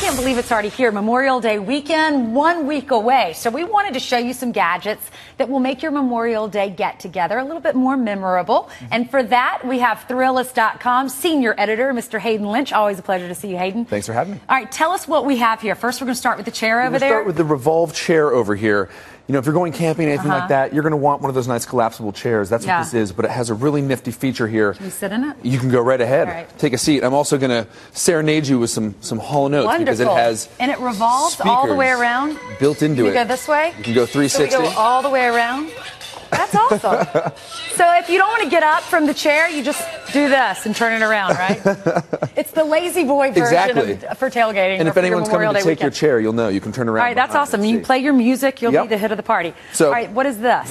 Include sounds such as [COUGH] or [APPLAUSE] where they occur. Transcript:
can't believe it's already here. Memorial Day weekend, one week away. So we wanted to show you some gadgets that will make your Memorial Day get together a little bit more memorable. And for that, we have Thrillist.com senior editor, Mr. Hayden Lynch. Always a pleasure to see you, Hayden. Thanks for having me. All right, tell us what we have here. First, we're going to start with the chair over there. Start with the revolve chair over here. You know, if you're going camping, anything like that, you're going to want one of those nice collapsible chairs. That's Uh-huh. Yeah. what this is, but it has a really nifty feature here. Can we sit in it? You can go right ahead. Right. Take a seat. I'm also going to serenade you with some some Hall & Oates because it has and it revolves all the way around. built into we it. go this way? You can go So we 360. go all the way around. That's awesome. [LAUGHS] so if you don't want to get up from the chair, you just do this and turn it around, right? [LAUGHS] it's the La-Z-Boy version Exactly. of, for tailgating. and if anyone's coming to Day take your chair, you'll know you can turn around. All right, that's awesome. You can play your music. You'll Yep. be the hit of the party. So- all right, what is this?